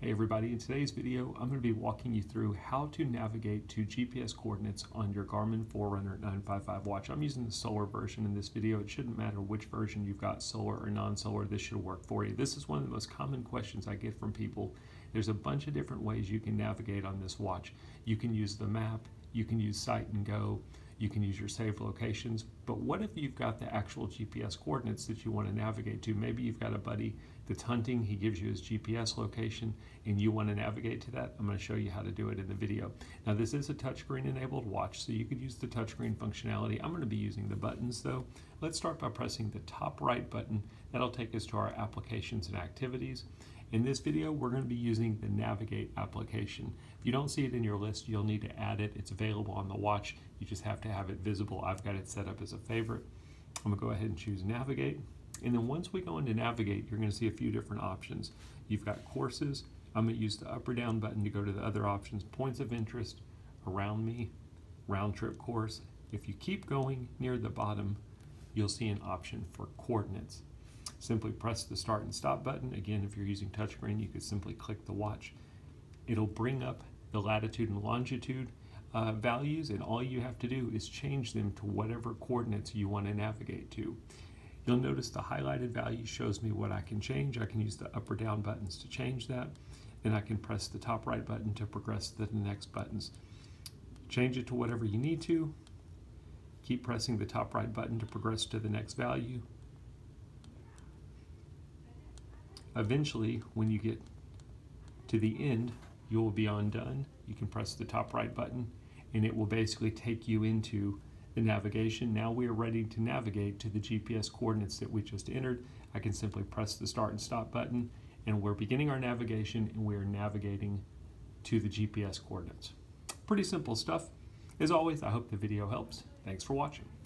Hey everybody, in today's video I'm going to be walking you through how to navigate to GPS coordinates on your Garmin Forerunner 955 watch. I'm using the solar version in this video. It shouldn't matter which version you've got, solar or non-solar, this should work for you. This is one of the most common questions I get from people. There's a bunch of different ways you can navigate on this watch. You can use the map, you can use Sight and Go, you can use your saved locations, but what if you've got the actual GPS coordinates that you want to navigate to? Maybe you've got a buddy that's hunting, he gives you his GPS location, and you want to navigate to that. I'm going to show you how to do it in the video. Now this is a touchscreen enabled watch, so you could use the touchscreen functionality. I'm going to be using the buttons though. Let's start by pressing the top right button. That'll take us to our applications and activities. In this video, we're going to be using the Navigate application. If you don't see it in your list, you'll need to add it. It's available on the watch. You just have to have it visible. I've got it set up as a favorite. I'm to go ahead and choose Navigate. And then once we go into Navigate, you're going to see a few different options. You've got courses. I'm to use the up or down button to go to the other options. Points of interest, around me, round trip course. If you keep going near the bottom, you'll see an option for coordinates. Simply press the start and stop button. Again, if you're using touchscreen, you could simply click the watch. It'll bring up the latitude and longitude uh, values, and all you have to do is change them to whatever coordinates you want to navigate to. You'll notice the highlighted value shows me what I can change. I can use the up or down buttons to change that. Then I can press the top right button to progress to the next buttons. Change it to whatever you need to. Keep pressing the top right button to progress to the next value. Eventually, when you get to the end, you will be undone. You can press the top right button and it will basically take you into the navigation. Now we are ready to navigate to the GPS coordinates that we just entered. I can simply press the start and stop button and we're beginning our navigation and we are navigating to the GPS coordinates. Pretty simple stuff. As always, I hope the video helps. Thanks for watching.